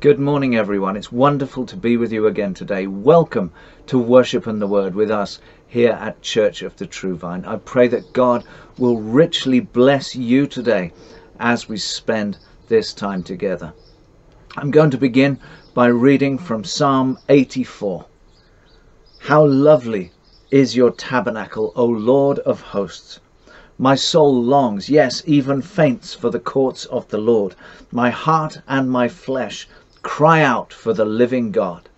Good morning, everyone. It's wonderful to be with you again today. Welcome to Worship and the Word with us here at Church of the True Vine. I pray that God will richly bless you today as we spend this time together. I'm going to begin by reading from Psalm 84. How lovely is your tabernacle, O Lord of hosts! My soul longs, yes, even faints for the courts of the Lord. My heart and my flesh cry out for the living God.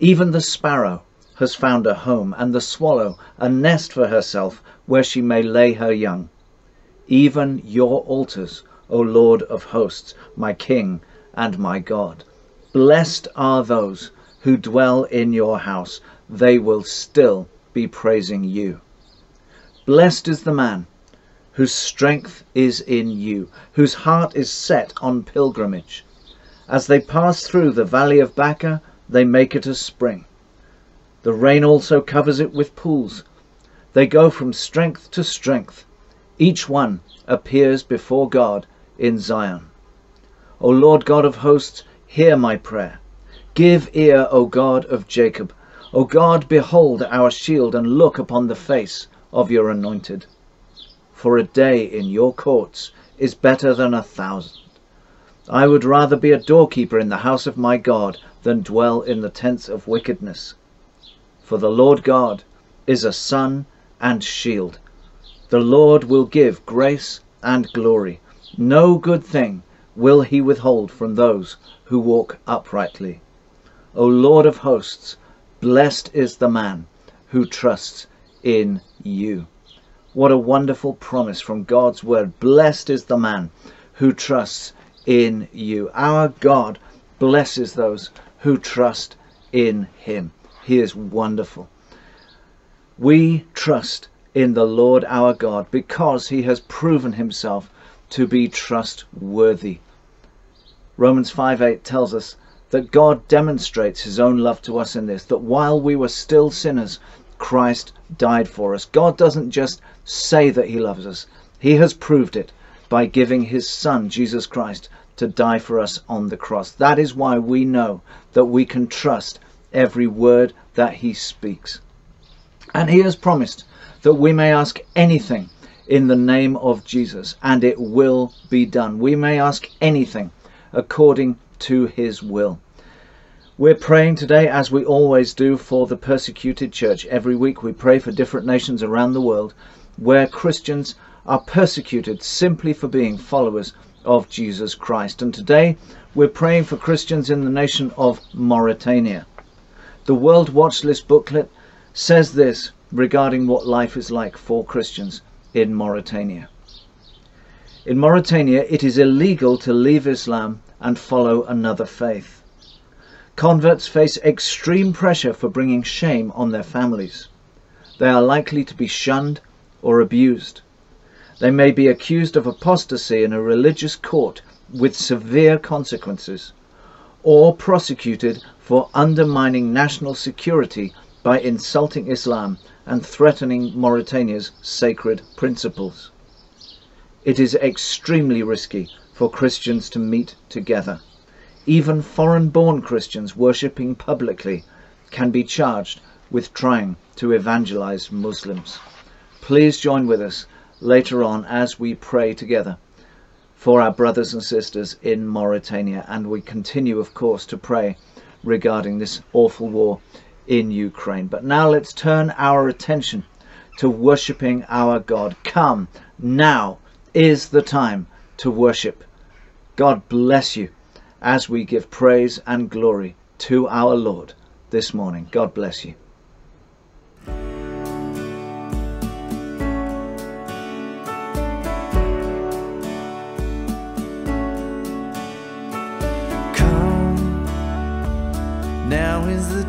Even the sparrow has found a home, and the swallow a nest for herself where she may lay her young. Even your altars, O Lord of hosts, my King and my God. Blessed are those who dwell in your house, they will still be praising you. Blessed is the man whose strength is in you, whose heart is set on pilgrimage. As they pass through the valley of Baca, they make it a spring. The rain also covers it with pools. They go from strength to strength. Each one appears before God in Zion. O Lord God of hosts, hear my prayer. Give ear, O God of Jacob. O God, behold our shield and look upon the face of your anointed. For a day in your courts is better than a thousand. I would rather be a doorkeeper in the house of my God than dwell in the tents of wickedness. For the Lord God is a sun and shield. The Lord will give grace and glory. No good thing will he withhold from those who walk uprightly. O Lord of hosts, blessed is the man who trusts in you. What a wonderful promise from God's word. Blessed is the man who trusts in you. Our God blesses those who trust in him. He is wonderful. We trust in the Lord our God because he has proven himself to be trustworthy. Romans 5:8 tells us that God demonstrates his own love to us in this that while we were still sinners Christ died for us. God doesn't just say that he loves us. He has proved it by giving his son Jesus Christ to die for us on the cross. That is why we know that we can trust every word that he speaks. And he has promised that we may ask anything in the name of Jesus and it will be done. We may ask anything according to his will. We're praying today, as we always do, for the persecuted church. Every week we pray for different nations around the world where Christians are persecuted simply for being followers of Jesus Christ. And today we're praying for Christians in the nation of Mauritania. The World Watch List booklet says this regarding what life is like for Christians in Mauritania. In Mauritania, it is illegal to leave Islam and follow another faith. Converts face extreme pressure for bringing shame on their families. They are likely to be shunned or abused. They may be accused of apostasy in a religious court with severe consequences, or prosecuted for undermining national security by insulting Islam and threatening Mauritania's sacred principles. It is extremely risky for Christians to meet together. Even foreign-born Christians worshipping publicly can be charged with trying to evangelize Muslims. Please join with us later on as we pray together for our brothers and sisters in Mauritania and we continue of course to pray regarding this awful war in Ukraine. But now let's turn our attention to worshipping our God. Come, now is the time to worship. God bless you as we give praise and glory to our Lord this morning. God bless you.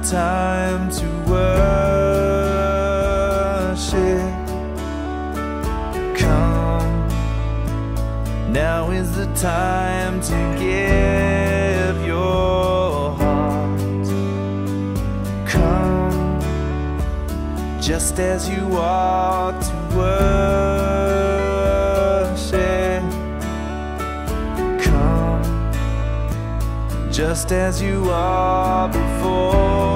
Time to worship. Come, now is the time to give your heart. Come, just as you are to worship. Come, just as you are before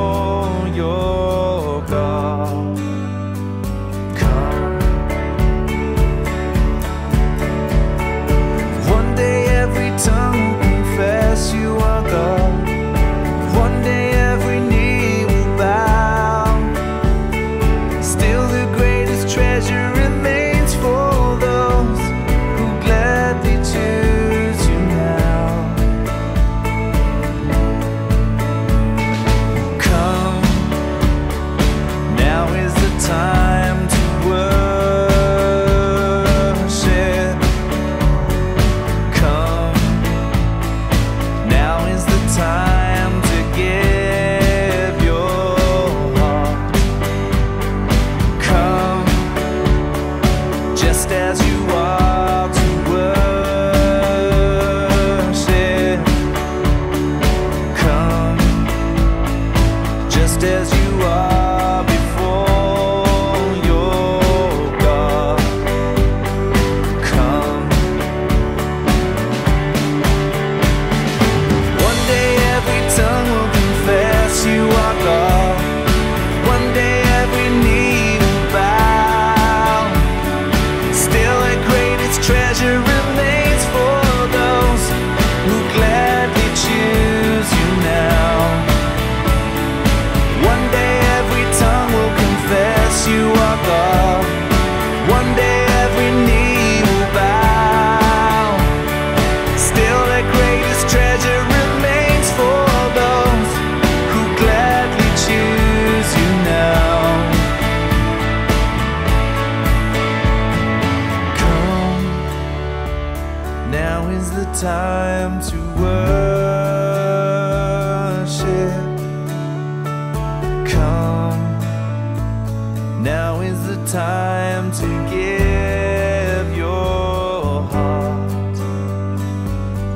time to give your heart.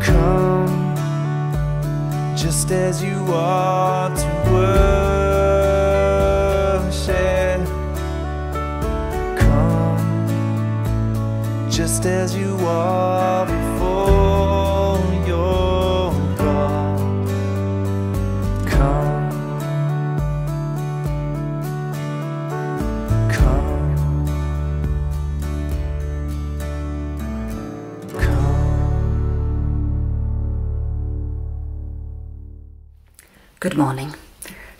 Come, just as you are to worship. Come, just as you are Good morning.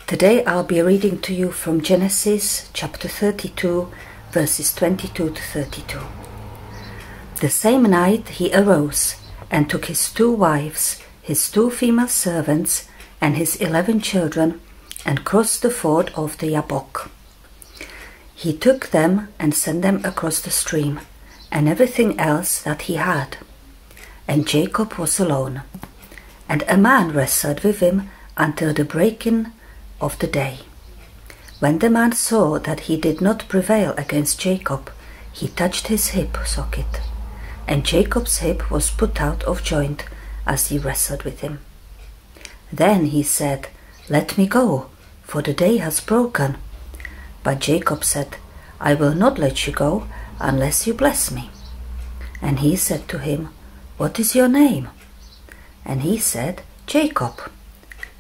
Today I'll be reading to you from Genesis chapter 32, verses 22 to 32. The same night he arose and took his two wives, his two female servants, and his eleven children, and crossed the ford of the Yabok. He took them and sent them across the stream, and everything else that he had. And Jacob was alone. And a man wrestled with him until the breaking of the day. When the man saw that he did not prevail against Jacob, he touched his hip socket, and Jacob's hip was put out of joint as he wrestled with him. Then he said, Let me go, for the day has broken. But Jacob said, I will not let you go unless you bless me. And he said to him, What is your name? And he said, Jacob.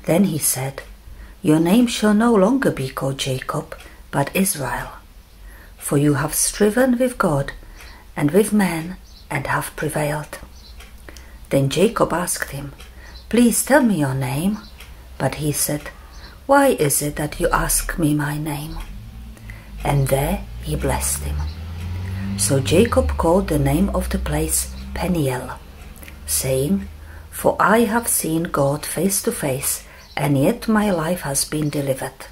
Then he said, Your name shall no longer be called Jacob, but Israel. For you have striven with God and with men and have prevailed. Then Jacob asked him, Please tell me your name. But he said, Why is it that you ask me my name? And there he blessed him. So Jacob called the name of the place Peniel, saying, For I have seen God face to face, and yet my life has been delivered.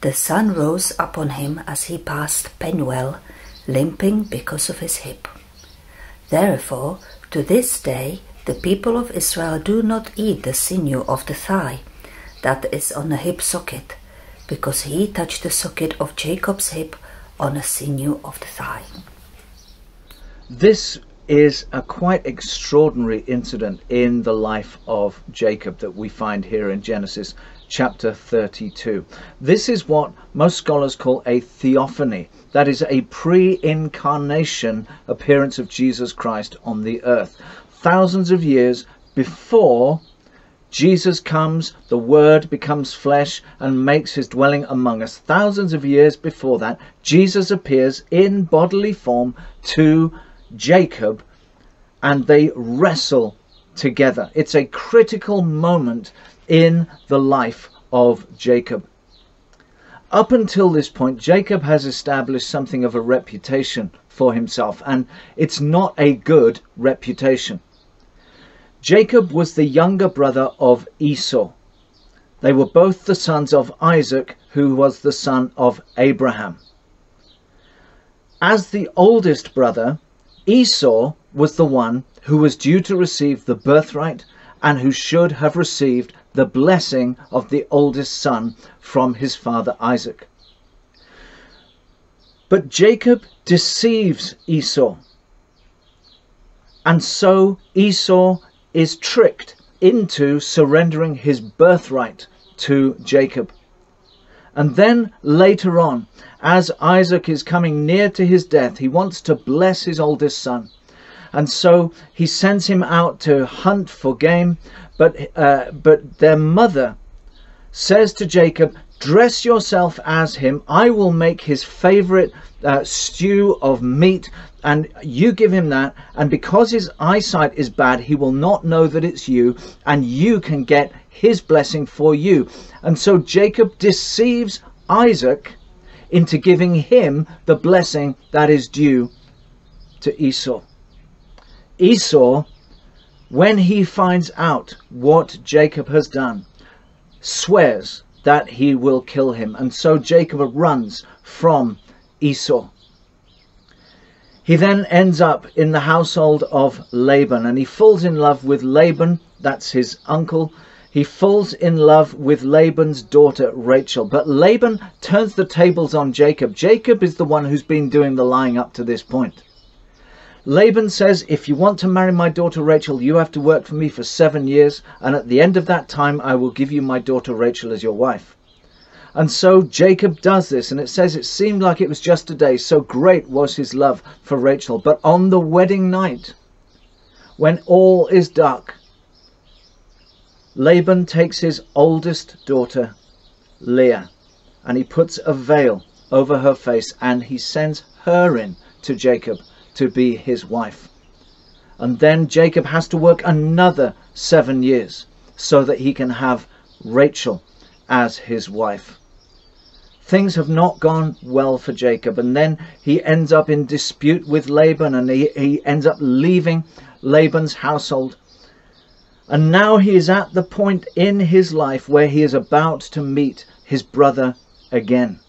The sun rose upon him as he passed Penuel, limping because of his hip. Therefore, to this day, the people of Israel do not eat the sinew of the thigh that is on the hip socket, because he touched the socket of Jacob's hip on the sinew of the thigh. This is a quite extraordinary incident in the life of Jacob that we find here in Genesis chapter 32. This is what most scholars call a theophany, that is, a pre incarnation appearance of Jesus Christ on the earth, thousands of years before Jesus comes, the Word becomes flesh and makes his dwelling among us. Thousands of years before that, Jesus appears in bodily form to Jacob and they wrestle together. It's a critical moment in the life of Jacob. Up until this point, Jacob has established something of a reputation for himself, and it's not a good reputation. Jacob was the younger brother of Esau. They were both the sons of Isaac, who was the son of Abraham. As the oldest brother, Esau was the one who was due to receive the birthright and who should have received the blessing of the oldest son from his father Isaac. But Jacob deceives Esau. And so Esau is tricked into surrendering his birthright to Jacob. And then later on, as Isaac is coming near to his death, he wants to bless his oldest son. And so he sends him out to hunt for game, but, uh, but their mother says to Jacob, dress yourself as him. I will make his favorite uh, stew of meat and you give him that. And because his eyesight is bad, he will not know that it's you and you can get his blessing for you. And so Jacob deceives Isaac into giving him the blessing that is due to Esau. Esau, when he finds out what Jacob has done, swears that he will kill him. And so Jacob runs from Esau. He then ends up in the household of Laban and he falls in love with Laban, that's his uncle. He falls in love with Laban's daughter Rachel. But Laban turns the tables on Jacob. Jacob is the one who's been doing the lying up to this point. Laban says, If you want to marry my daughter Rachel, you have to work for me for seven years, and at the end of that time, I will give you my daughter Rachel as your wife. And so Jacob does this, and it says it seemed like it was just a day, so great was his love for Rachel. But on the wedding night, when all is dark, Laban takes his oldest daughter, Leah, and he puts a veil over her face and he sends her in to Jacob to be his wife. And then Jacob has to work another seven years so that he can have Rachel as his wife. Things have not gone well for Jacob, and then he ends up in dispute with Laban and he, he ends up leaving Laban's household. And now he is at the point in his life where he is about to meet his brother again.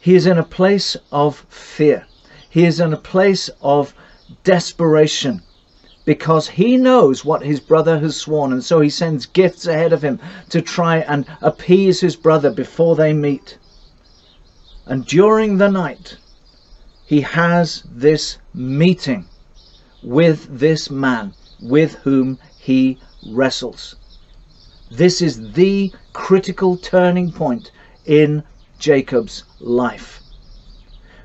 He is in a place of fear. He is in a place of desperation because he knows what his brother has sworn and so he sends gifts ahead of him to try and appease his brother before they meet. And during the night, he has this meeting with this man with whom he wrestles. This is the critical turning point in Jacob's life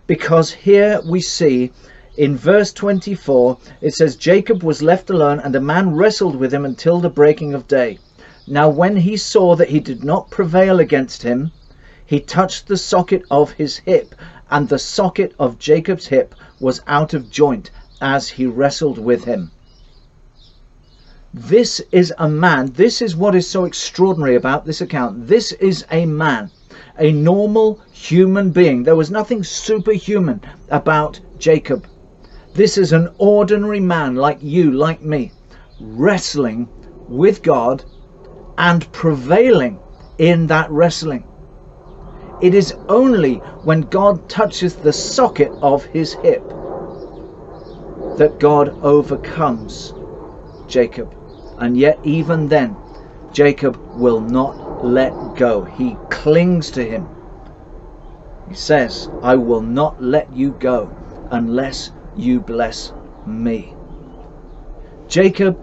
because here we see in verse 24 it says Jacob was left alone and a man wrestled with him until the breaking of day. Now when he saw that he did not prevail against him, he touched the socket of his hip, and the socket of Jacob's hip was out of joint as he wrestled with him. This is a man, this is what is so extraordinary about this account. This is a man a normal human being. There was nothing superhuman about Jacob. This is an ordinary man like you, like me, wrestling with God and prevailing in that wrestling. It is only when God touches the socket of his hip that God overcomes Jacob. And yet, even then, Jacob will not let go. He clings to him. He says, I will not let you go unless you bless me. Jacob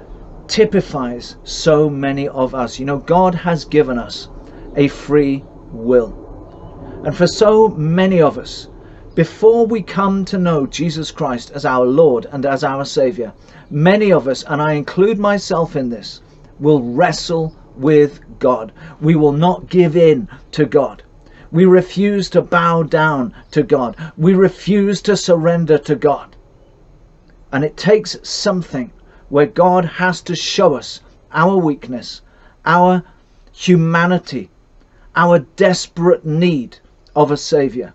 typifies so many of us. You know, God has given us a free will. And for so many of us, before we come to know Jesus Christ as our Lord and as our Saviour, many of us, and I include myself in this, will wrestle with God. We will not give in to God. We refuse to bow down to God. We refuse to surrender to God. And it takes something where God has to show us our weakness, our humanity, our desperate need of a Saviour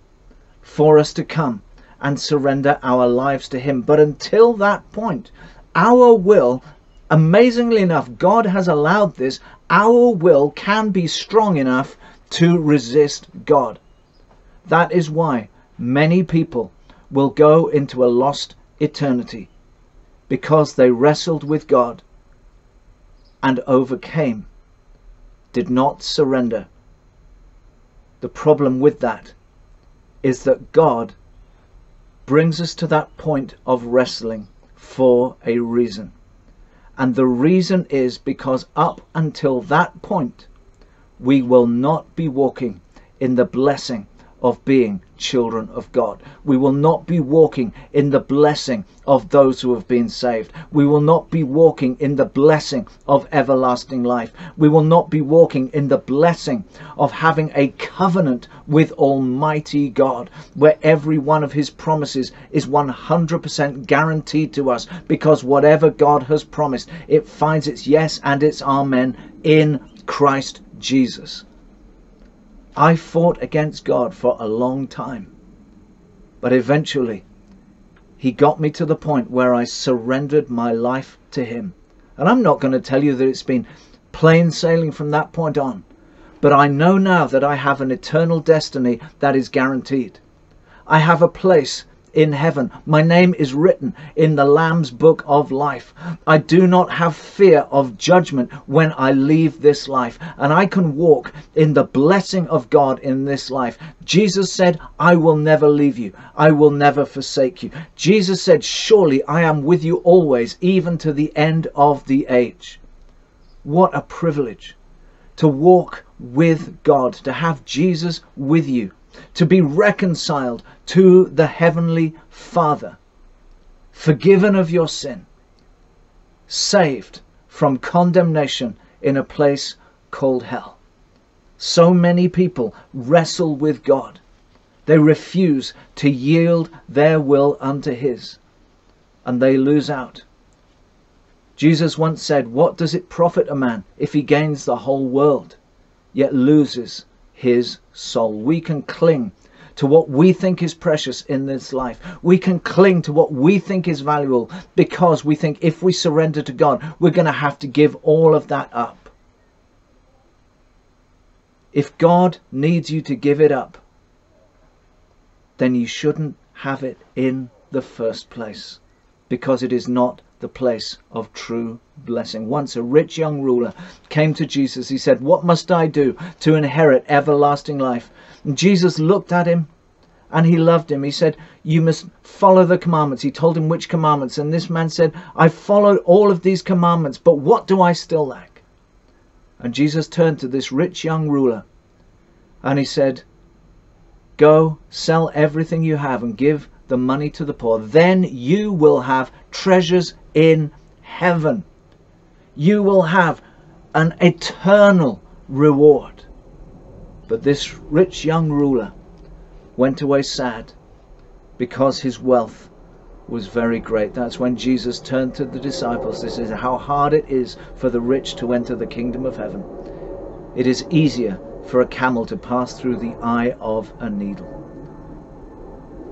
for us to come and surrender our lives to Him. But until that point, our will, amazingly enough, God has allowed this, our will can be strong enough to resist God. That is why many people will go into a lost eternity because they wrestled with God and overcame, did not surrender. The problem with that is that God brings us to that point of wrestling for a reason. And the reason is because up until that point, we will not be walking in the blessing of being children of God. We will not be walking in the blessing of those who have been saved. We will not be walking in the blessing of everlasting life. We will not be walking in the blessing of having a covenant with Almighty God, where every one of His promises is 100% guaranteed to us, because whatever God has promised, it finds its yes and its amen in Christ Jesus. I fought against God for a long time. But eventually, He got me to the point where I surrendered my life to Him. And I'm not going to tell you that it's been plain sailing from that point on. But I know now that I have an eternal destiny that is guaranteed. I have a place in heaven. My name is written in the Lamb's book of life. I do not have fear of judgment when I leave this life, and I can walk in the blessing of God in this life. Jesus said, I will never leave you, I will never forsake you. Jesus said, Surely I am with you always, even to the end of the age. What a privilege to walk with God, to have Jesus with you to be reconciled to the Heavenly Father, forgiven of your sin, saved from condemnation in a place called hell. So many people wrestle with God. They refuse to yield their will unto His, and they lose out. Jesus once said, What does it profit a man if he gains the whole world, yet loses his soul. We can cling to what we think is precious in this life. We can cling to what we think is valuable because we think if we surrender to God, we're going to have to give all of that up. If God needs you to give it up, then you shouldn't have it in the first place because it is not the place of true blessing. Once a rich young ruler came to Jesus. He said, What must I do to inherit everlasting life? And Jesus looked at him and he loved him. He said, You must follow the commandments. He told him which commandments. And this man said, I've followed all of these commandments, but what do I still lack? And Jesus turned to this rich young ruler and he said, Go, sell everything you have and give the money to the poor. Then you will have treasures in heaven. You will have an eternal reward. But this rich young ruler went away sad because his wealth was very great. That's when Jesus turned to the disciples. This is how hard it is for the rich to enter the kingdom of heaven. It is easier for a camel to pass through the eye of a needle.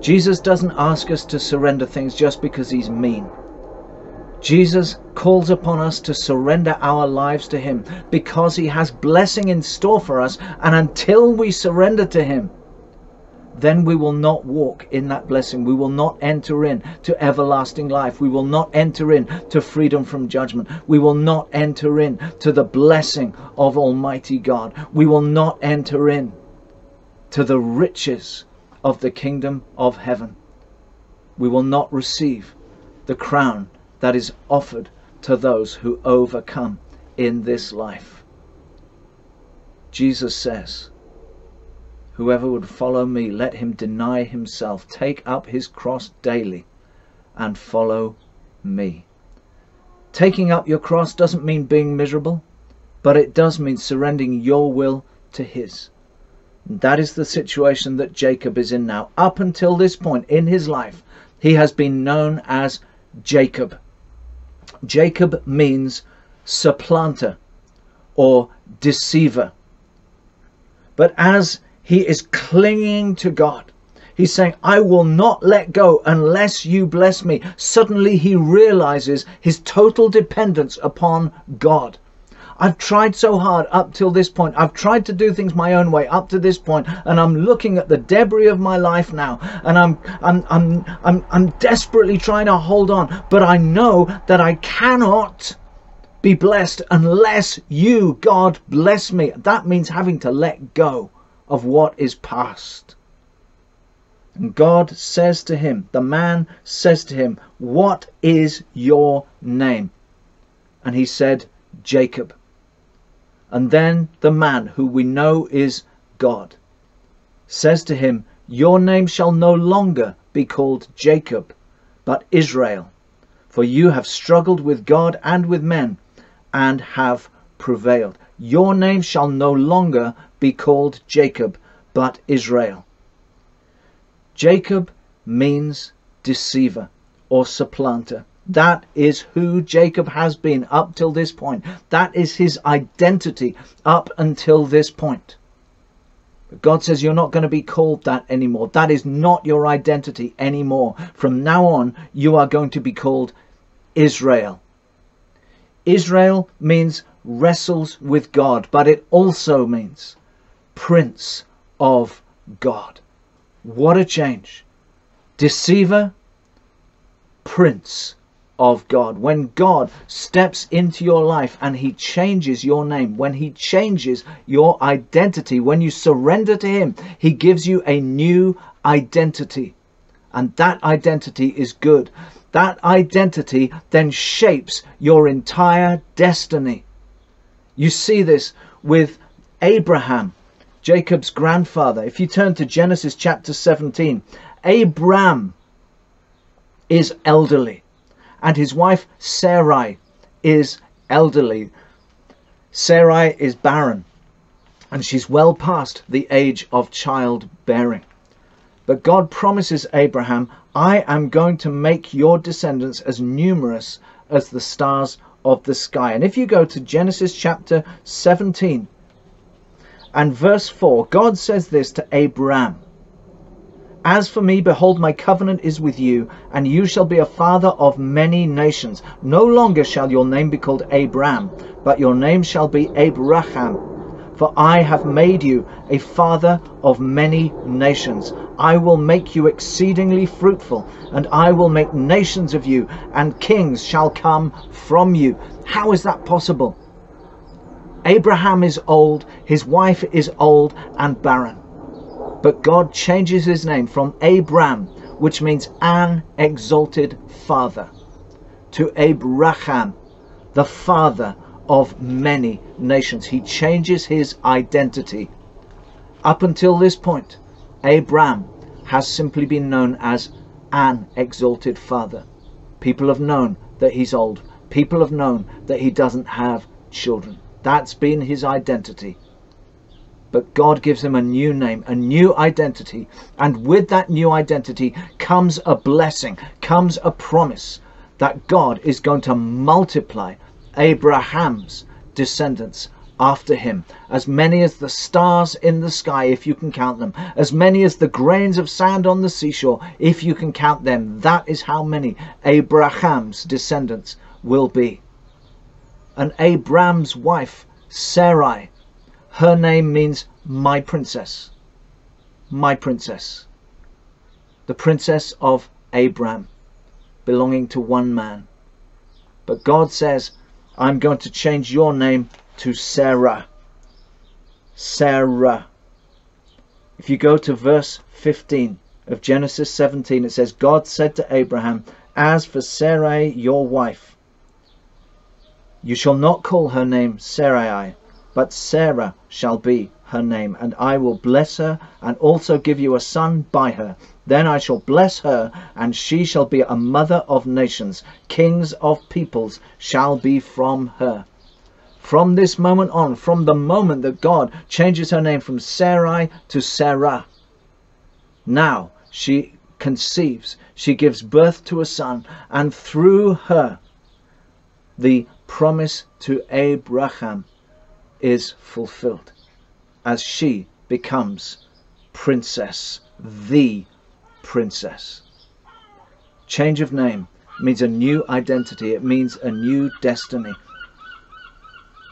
Jesus doesn't ask us to surrender things just because he's mean. Jesus calls upon us to surrender our lives to him because he has blessing in store for us and until we surrender to him then we will not walk in that blessing. We will not enter in to everlasting life. We will not enter in to freedom from judgment. We will not enter in to the blessing of Almighty God. We will not enter in to the riches of the kingdom of heaven. We will not receive the crown that is offered to those who overcome in this life. Jesus says, Whoever would follow me, let him deny himself, take up his cross daily, and follow me. Taking up your cross doesn't mean being miserable, but it does mean surrendering your will to His. That is the situation that Jacob is in now. Up until this point in his life, he has been known as Jacob. Jacob means supplanter or deceiver. But as he is clinging to God, he's saying, I will not let go unless you bless me. Suddenly he realizes his total dependence upon God. I've tried so hard up till this point. I've tried to do things my own way up to this point, and I'm looking at the debris of my life now, and I'm I'm I'm I'm I'm desperately trying to hold on, but I know that I cannot be blessed unless you, God, bless me. That means having to let go of what is past. And God says to him, the man says to him, What is your name? And he said, Jacob. And then the man, who we know is God, says to him, Your name shall no longer be called Jacob, but Israel, for you have struggled with God and with men, and have prevailed. Your name shall no longer be called Jacob, but Israel. Jacob means deceiver or supplanter. That is who Jacob has been up till this point. That is his identity up until this point. But God says you're not going to be called that anymore. That is not your identity anymore. From now on, you are going to be called Israel. Israel means wrestles with God, but it also means Prince of God. What a change. Deceiver, Prince of God. When God steps into your life and He changes your name, when He changes your identity, when you surrender to Him, He gives you a new identity. And that identity is good. That identity then shapes your entire destiny. You see this with Abraham, Jacob's grandfather. If you turn to Genesis chapter 17, Abraham is elderly and his wife Sarai is elderly. Sarai is barren and she's well past the age of childbearing. But God promises Abraham, I am going to make your descendants as numerous as the stars of the sky. And if you go to Genesis chapter 17 and verse 4, God says this to Abraham as for me, behold, my covenant is with you, and you shall be a father of many nations. No longer shall your name be called Abram, but your name shall be Abraham. For I have made you a father of many nations. I will make you exceedingly fruitful, and I will make nations of you, and kings shall come from you. How is that possible? Abraham is old, his wife is old and barren. But God changes his name from Abram, which means an exalted father, to Abraham, the father of many nations. He changes his identity. Up until this point, Abram has simply been known as an exalted father. People have known that he's old. People have known that he doesn't have children. That's been his identity. But God gives him a new name, a new identity. And with that new identity comes a blessing, comes a promise that God is going to multiply Abraham's descendants after him, as many as the stars in the sky, if you can count them, as many as the grains of sand on the seashore, if you can count them. That is how many Abraham's descendants will be. And Abraham's wife, Sarai, her name means my princess. My princess. The princess of Abram, belonging to one man. But God says, I'm going to change your name to Sarah. Sarah. If you go to verse 15 of Genesis 17, it says, God said to Abraham, As for Sarai, your wife, you shall not call her name Sarai, but Sarah shall be her name, and I will bless her, and also give you a son by her. Then I shall bless her, and she shall be a mother of nations. Kings of peoples shall be from her. From this moment on, from the moment that God changes her name from Sarai to Sarah, now she conceives, she gives birth to a son, and through her the promise to Abraham is fulfilled as she becomes princess, the princess. Change of name means a new identity, it means a new destiny.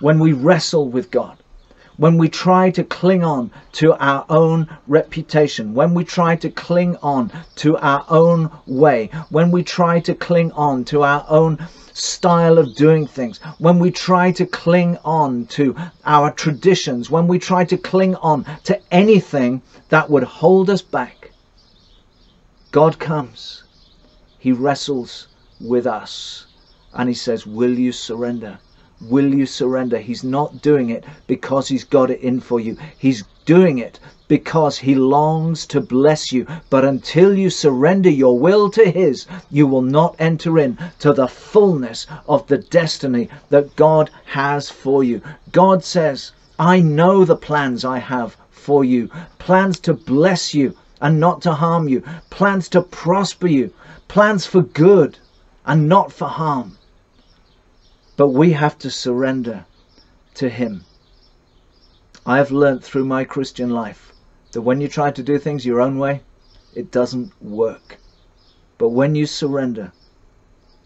When we wrestle with God, when we try to cling on to our own reputation, when we try to cling on to our own way, when we try to cling on to our own style of doing things, when we try to cling on to our traditions, when we try to cling on to anything that would hold us back, God comes. He wrestles with us and he says, Will you surrender? Will you surrender? He's not doing it because he's got it in for you. He's doing it because he longs to bless you. But until you surrender your will to his, you will not enter in to the fullness of the destiny that God has for you. God says, I know the plans I have for you. Plans to bless you and not to harm you. Plans to prosper you. Plans for good and not for harm. But we have to surrender to Him. I have learnt through my Christian life that when you try to do things your own way, it doesn't work. But when you surrender,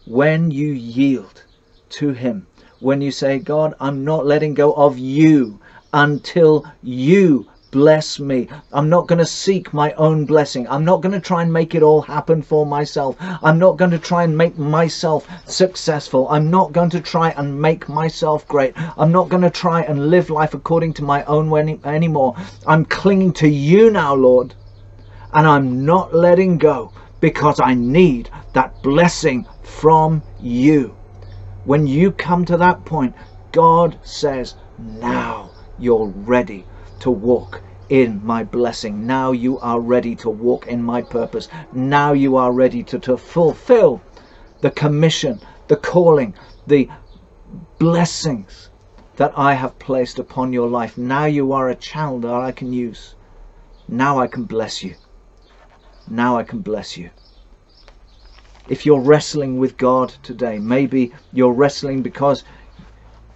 when you yield to Him, when you say, God, I'm not letting go of you until you bless me. I'm not going to seek my own blessing. I'm not going to try and make it all happen for myself. I'm not going to try and make myself successful. I'm not going to try and make myself great. I'm not going to try and live life according to my own way anymore. I'm clinging to you now, Lord, and I'm not letting go because I need that blessing from you. When you come to that point, God says, now you're ready to walk in my blessing. Now you are ready to walk in my purpose. Now you are ready to, to fulfill the commission, the calling, the blessings that I have placed upon your life. Now you are a child that I can use. Now I can bless you. Now I can bless you. If you're wrestling with God today, maybe you're wrestling because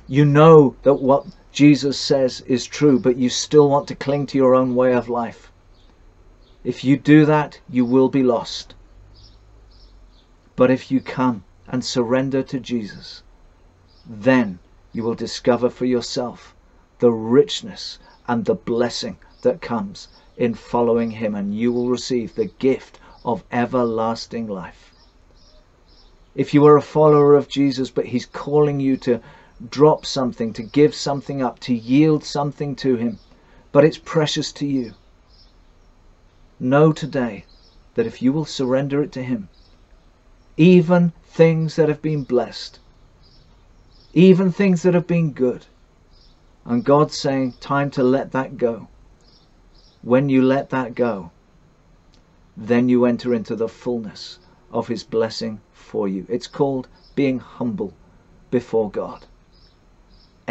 you know that what Jesus says is true, but you still want to cling to your own way of life. If you do that, you will be lost. But if you come and surrender to Jesus, then you will discover for yourself the richness and the blessing that comes in following him, and you will receive the gift of everlasting life. If you are a follower of Jesus, but he's calling you to drop something, to give something up, to yield something to Him, but it's precious to you. Know today that if you will surrender it to Him, even things that have been blessed, even things that have been good, and God's saying, time to let that go. When you let that go, then you enter into the fullness of His blessing for you. It's called being humble before God.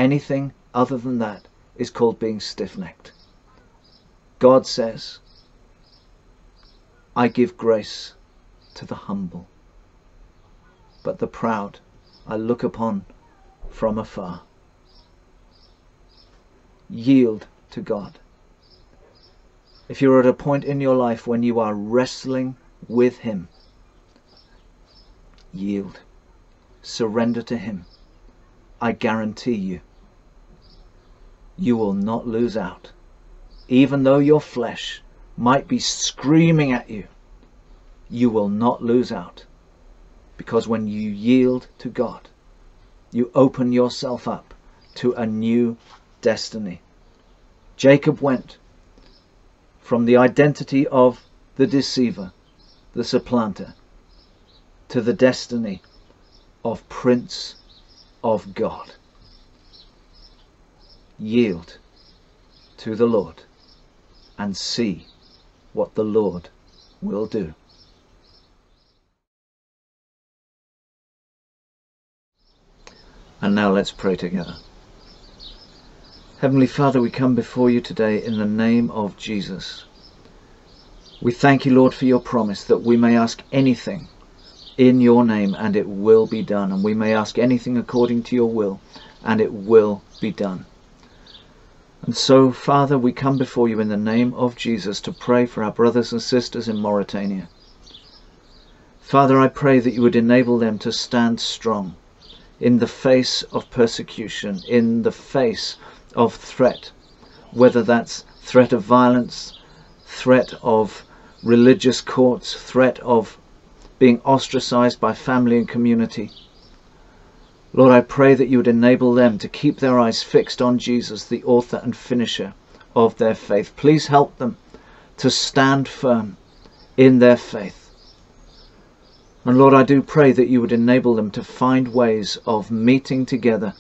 Anything other than that is called being stiff-necked. God says, I give grace to the humble, but the proud I look upon from afar. Yield to God. If you're at a point in your life when you are wrestling with Him, yield. Surrender to Him. I guarantee you, you will not lose out. Even though your flesh might be screaming at you, you will not lose out. Because when you yield to God, you open yourself up to a new destiny. Jacob went from the identity of the deceiver, the supplanter, to the destiny of Prince of God. Yield to the Lord and see what the Lord will do. And now let's pray together. Heavenly Father, we come before you today in the name of Jesus. We thank you, Lord, for your promise that we may ask anything in your name and it will be done. And we may ask anything according to your will and it will be done. And so, Father, we come before you in the name of Jesus to pray for our brothers and sisters in Mauritania. Father, I pray that you would enable them to stand strong in the face of persecution, in the face of threat, whether that's threat of violence, threat of religious courts, threat of being ostracized by family and community. Lord, I pray that you would enable them to keep their eyes fixed on Jesus, the author and finisher of their faith. Please help them to stand firm in their faith. And Lord, I do pray that you would enable them to find ways of meeting together.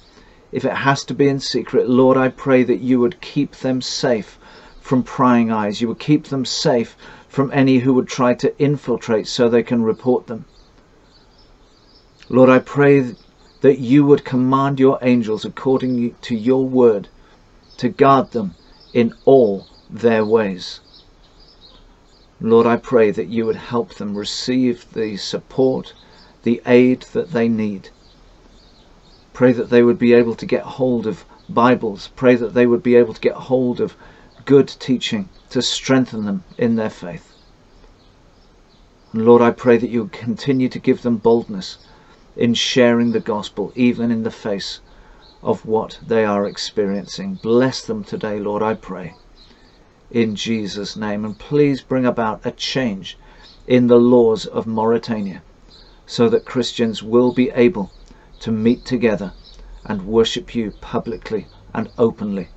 If it has to be in secret, Lord, I pray that you would keep them safe from prying eyes. You would keep them safe from any who would try to infiltrate so they can report them. Lord, I pray that you would command your angels according to your word to guard them in all their ways. Lord, I pray that you would help them receive the support, the aid that they need. Pray that they would be able to get hold of Bibles. Pray that they would be able to get hold of good teaching to strengthen them in their faith. And Lord, I pray that you would continue to give them boldness in sharing the gospel, even in the face of what they are experiencing. Bless them today, Lord, I pray in Jesus' name. And please bring about a change in the laws of Mauritania so that Christians will be able to meet together and worship you publicly and openly.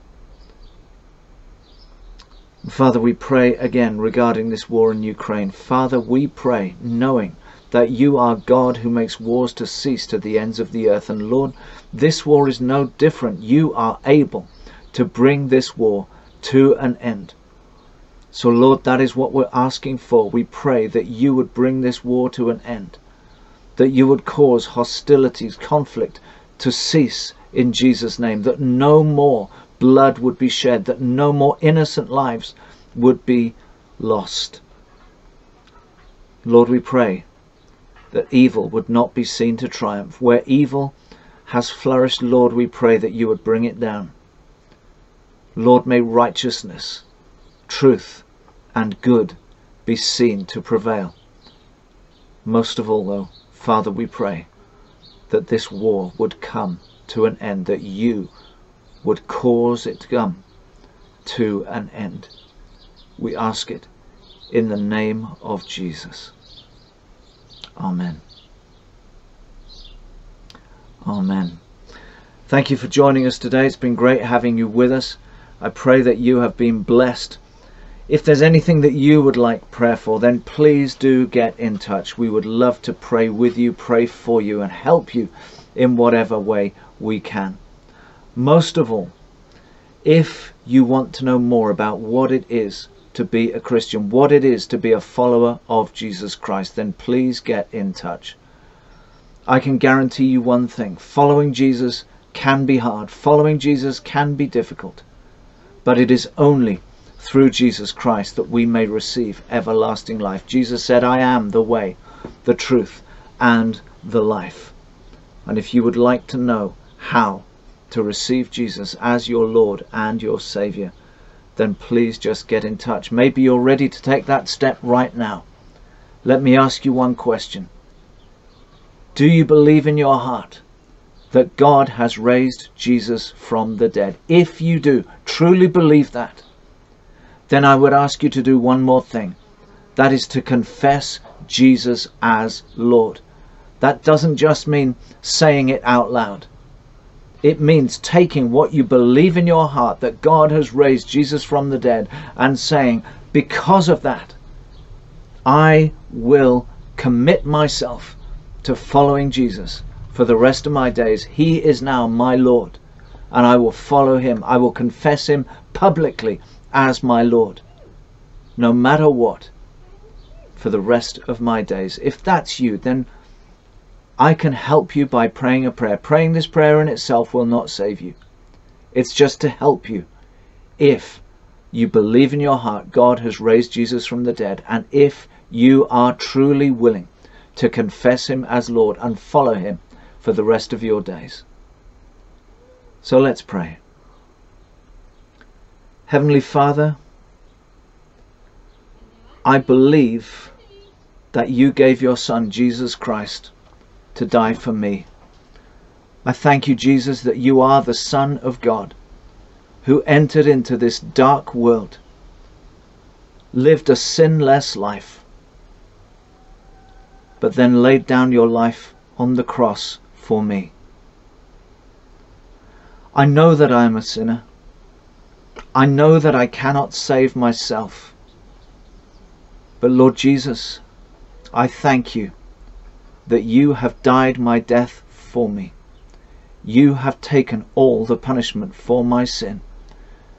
Father, we pray again regarding this war in Ukraine. Father, we pray knowing that you are God who makes wars to cease to the ends of the earth. And Lord, this war is no different. You are able to bring this war to an end. So, Lord, that is what we're asking for. We pray that you would bring this war to an end, that you would cause hostilities, conflict to cease in Jesus' name, that no more blood would be shed, that no more innocent lives would be lost. Lord, we pray that evil would not be seen to triumph. Where evil has flourished, Lord, we pray that you would bring it down. Lord, may righteousness truth, and good be seen to prevail. Most of all, though, Father, we pray that this war would come to an end, that you would cause it to come to an end. We ask it in the name of Jesus. Amen. Amen. Thank you for joining us today. It's been great having you with us. I pray that you have been blessed if there's anything that you would like prayer for, then please do get in touch. We would love to pray with you, pray for you, and help you in whatever way we can. Most of all, if you want to know more about what it is to be a Christian, what it is to be a follower of Jesus Christ, then please get in touch. I can guarantee you one thing following Jesus can be hard, following Jesus can be difficult, but it is only through Jesus Christ that we may receive everlasting life. Jesus said, I am the way, the truth, and the life. And if you would like to know how to receive Jesus as your Lord and your Savior, then please just get in touch. Maybe you're ready to take that step right now. Let me ask you one question. Do you believe in your heart that God has raised Jesus from the dead? If you do, truly believe that, then I would ask you to do one more thing. That is to confess Jesus as Lord. That doesn't just mean saying it out loud. It means taking what you believe in your heart that God has raised Jesus from the dead and saying, because of that, I will commit myself to following Jesus for the rest of my days. He is now my Lord and I will follow him. I will confess him publicly as my Lord, no matter what, for the rest of my days. If that's you, then I can help you by praying a prayer. Praying this prayer in itself will not save you. It's just to help you. If you believe in your heart God has raised Jesus from the dead, and if you are truly willing to confess him as Lord and follow him for the rest of your days. So let's pray. Heavenly Father, I believe that you gave your Son, Jesus Christ, to die for me. I thank you, Jesus, that you are the Son of God who entered into this dark world, lived a sinless life, but then laid down your life on the cross for me. I know that I am a sinner. I know that I cannot save myself. But Lord Jesus, I thank you that you have died my death for me. You have taken all the punishment for my sin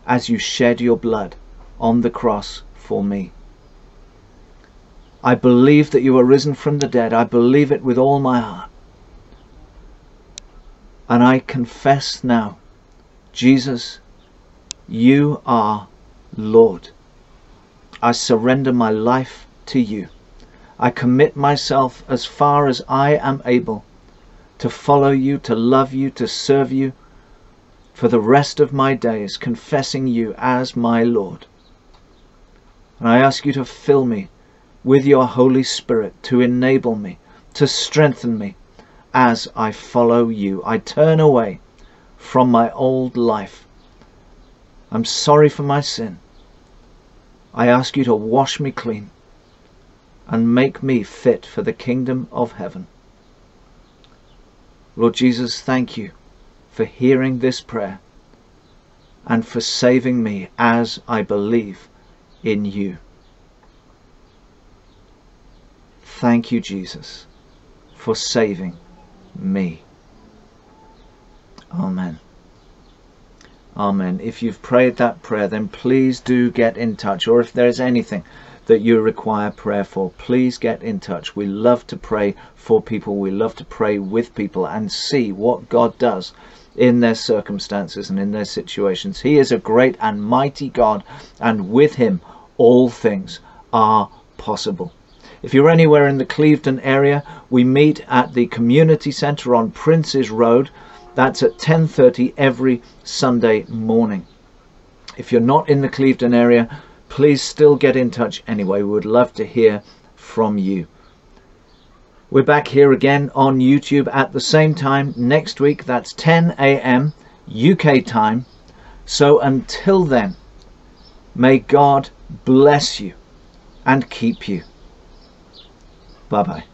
as you shed your blood on the cross for me. I believe that you are risen from the dead. I believe it with all my heart. And I confess now, Jesus, you are Lord. I surrender my life to you. I commit myself as far as I am able to follow you, to love you, to serve you for the rest of my days, confessing you as my Lord. And I ask you to fill me with your Holy Spirit to enable me, to strengthen me as I follow you. I turn away from my old life. I'm sorry for my sin. I ask you to wash me clean and make me fit for the kingdom of heaven. Lord Jesus, thank you for hearing this prayer and for saving me as I believe in you. Thank you, Jesus, for saving me. Amen. Amen. If you've prayed that prayer, then please do get in touch. Or if there's anything that you require prayer for, please get in touch. We love to pray for people. We love to pray with people and see what God does in their circumstances and in their situations. He is a great and mighty God, and with him all things are possible. If you're anywhere in the Clevedon area, we meet at the community centre on Princes Road. That's at 10:30 every Sunday morning. If you're not in the Clevedon area, please still get in touch anyway. We would love to hear from you. We're back here again on YouTube at the same time next week. That's 10 a.m. UK time. So until then, may God bless you and keep you. Bye bye.